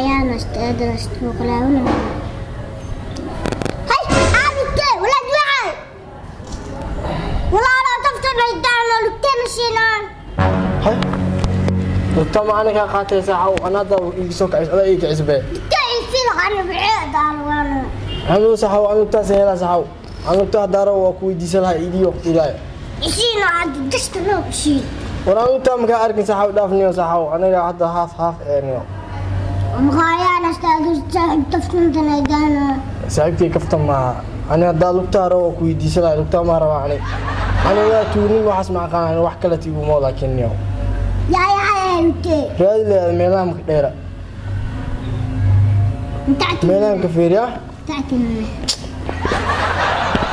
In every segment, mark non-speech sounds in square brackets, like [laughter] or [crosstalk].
مقايانا استاذنا استوكلاونا هاي عادي كي ولا لا تفتر ليدانا لكتين سينان hay lugtaa ma anigaa qaatay saaxaw anada iga soo kacis adaa ii kicisbe كي في الغنى بعيد anuu saaxaw an lugtaas helaa saaxaw an lugtaa daaro waa ku weydiisan lahaa idii waqti ilaahay يسينا عاد دشت لو شيء war an lugtaa makaa arkin saaxaw dhaafniyo saaxaw aniga hadda haaf haaf ساكتي كفتم أنا دالوكتار وكوي ديسلا دكتور ما راه علي. أنا يا توني واحد اسمع أنا واحد كلت يبو مولا كنيو يا يا انت راي لي ميلام كديرا انت ميلام كفير يا؟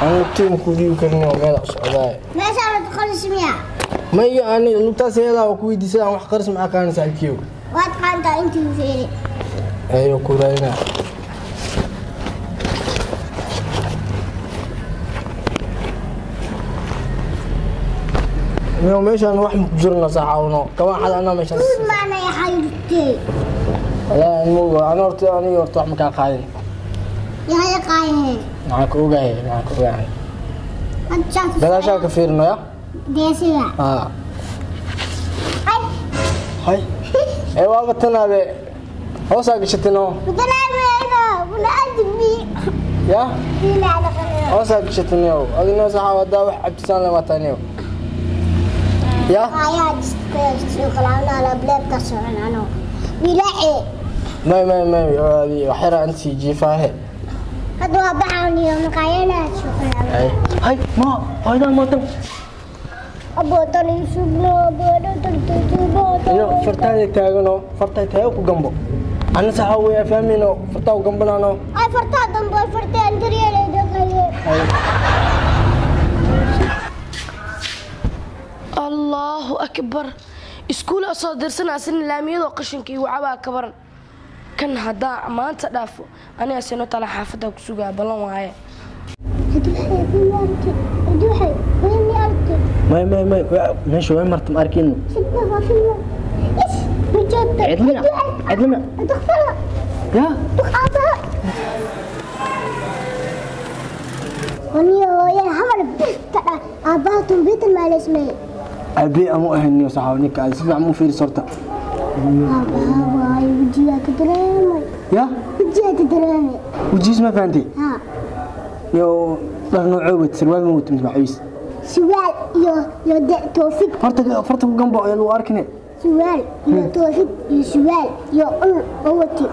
أنا تيم كوديو كنيو ميلا صداي ماشي على تدخل سميا ما هي أنا لوكتا سيلا وكوي ديسلا واحد قرس مع كان سالكيو واحد قال أنت فيري ayo kurayna miyuu meeshaan wax maku jirna sacaawno gabaan xad anaa meeshaan an horta aniga horta wax makaa qaadin yahaya qaayee maxaan ka ogahay maxaan [laughs] ka ogahay gadaashaan ka fiirino ya? Deesiga haa hay ee waaba tanaabe دينا على قناه hoosaa gashatiniyo adinoo saxaaw haddaa wax cabtisaan lama taniyo ya هاي جست شوكولاته على بلاد تصعن أنا ولاعي may may may wax yara intii jiifaahe هذا بعوني مقاينة شوكولاته hay hay ma haydaa maatan ابو تاني شوكولاته ابو تاني ino شوكولاته fartaada taagano fartaa అన్న సావు ఎఫ్ఎం నేను ఫుర్తావు గంపనాను ఫుర్తా గంప ఫుర్తే అందరి allahu akbar iskuul oo soo dirsanaasin laamiyadoo qashinkii wacabaa ka kabaran kan haddaa maanta dhaafo aniga sino tala xaafaddaa ku sugaa balan waaye meesha way martam arkino دخلها ونيو يا همر بيتا اباتم بيت المال اسمي aabee ama u ahayniyo saxaaw ninka aad si fiican mu fiiri sorta ابا واي وجيها تدريمي ya وجيها تدريمي wajiis ma fahantay ها dhar noocoo wad sarwaal ma wata macawiis سوال يو يو دع توفيق farta farta ku gambo ayaa lagu arkine سوال يو توفيق يو سوال يو ال قوتي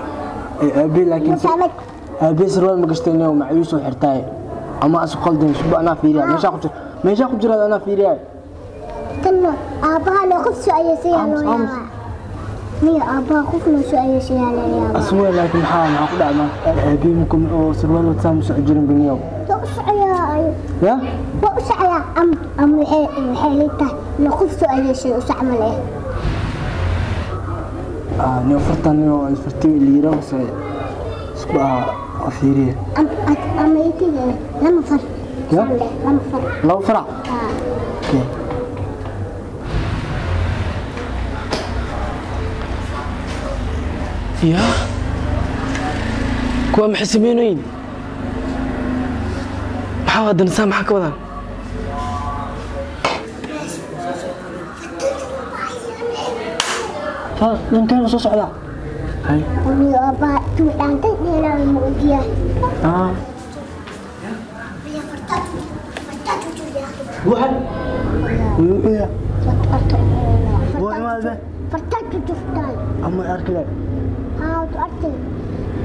مسامك aabee sarwaal ma gashtayniyo macawiis oo xirtaaye ama asu qaldan suba anaa fiiriya meeshaa ku jira meeshaa ku jiraad anaa fiiriyaa كنا ابها لو خف سؤال سيا أمس- لو أمس. يا مي ابها خف لو سؤال سيا لو يا ku dhacay maanta aabihimkum oo sarwaal wataa ma soo jirin baniyow توقف يا ya وقف يا ام ام وحي وحي ليتا لو خف سؤال سيا وسعمل إيه nin fartan nin oo isfartay liira ose isku ah fiiriye ama ikiga lama far ya? Lama far lama far okay ya. Kuwa maxay sameeyeen maxaa wadan saamaxa ka wadaan ha dhankeena soo socdaa hay ومي ابها تو دانتي دينا الموديا ah هي فرتات فرتات وجودها waxay wuxuu فرتات waa imaade فرتات وجودها ama arkay ها وتأتي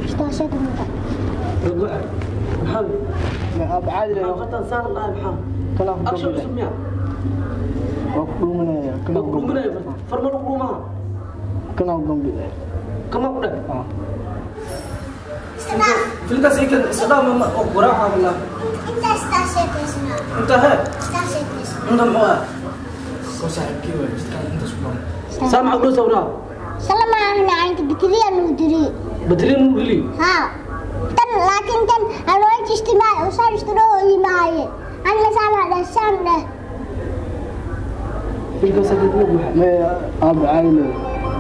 اشتاشت مدى ma ab caadi leh fartan saan dhahay maxaa kana ku akshan dambe cusub miya waa ku dhuumanaya kana ku dambe gurminaya farma lagu Dambe kama ku dheh ah filkaas ikan isdhaama oo guraaca bilaa انت استاشت اسمها inta muxuu ah koo saaxiibkii waay jidkaan inta isku baran saa maxaa kudhow sawraa سلام إحنا عند بكرية المديري badrin rili ها تن لكن تن الوقت اجتماعي وصار اشتروه معي أنا سامع الشام ده filkaas hadii lagu waxa ma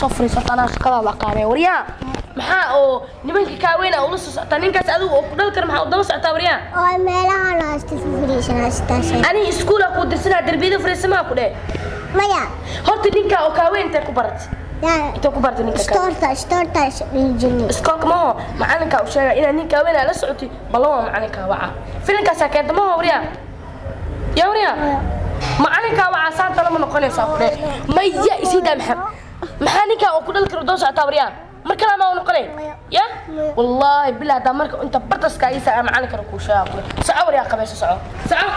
soo fariisato anaa shaqadaada qaamee waryaa maxaa oo nimanka kaaweyna ula soo socotaa ninkaas adigu oo ku dhal kara maxaa u daba socotaa waryaa oo meelaha la haysto fifriisan haystaashay ani iskuula kuu dirsanaa darbiyada fariisamaha ku dheh maya horta ninkaa oo kaaweyn intay ku baratay yaa intay ku baratay ninka kaaweyn stoorta stoorta rijini iskoolka maho macalinkaa u sheega inaad nin kaaweynaa la socotay ballan waa macalinkaa waca filinkaasaa keenta maho waryaa yaa waryaa macalinkaa wacaa saanta lama noqonaysaa ku dheh maya isii daa maxaa محانيك أو كل محانيكا وكل الكردوس عتابريان ما كلام ما ونقلين يا والله بالله دمرك أنت برتسك أي ساعة معانك ركوشة يا أخوي سعور يا قبيس سعور سعور